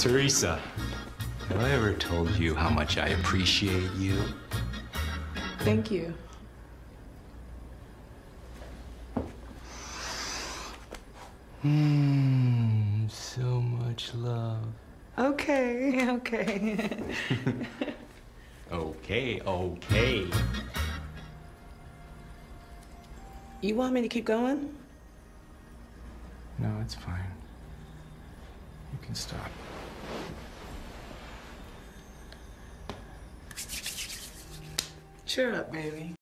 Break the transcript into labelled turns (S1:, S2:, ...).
S1: Teresa, have I ever told you how much I appreciate you?
S2: Thank you.
S1: Mmm, so much love.
S2: Okay, okay.
S1: Okay, okay.
S2: you want me to keep going?
S1: No, it's fine. You can stop.
S2: Cheer up, baby.